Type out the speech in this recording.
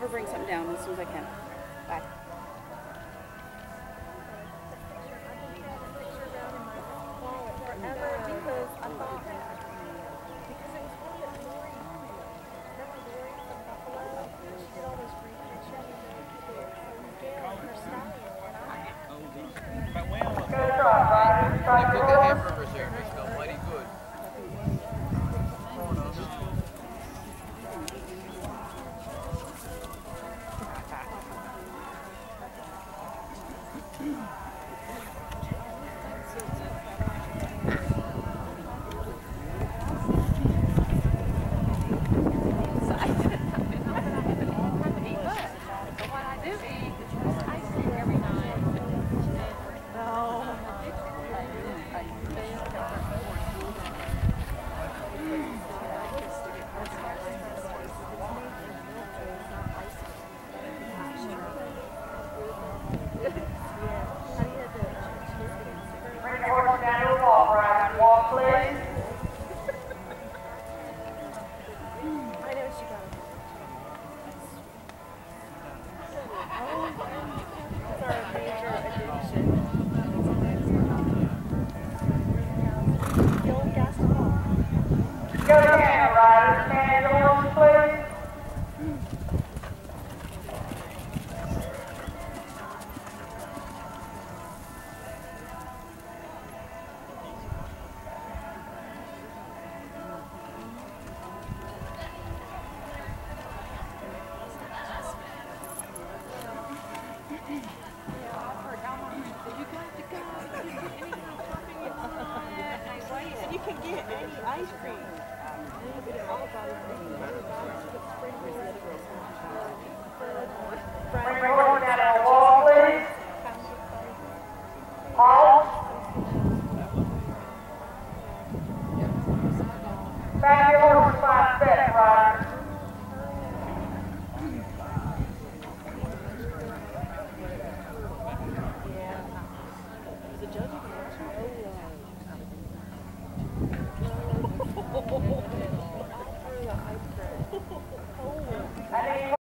have her bring something down as soon as I can. Bye. Riders. Try walk, riders. Walk, please. Go down, riders. Stand your horses, get any ice cream. Wall, please. Back your spot set,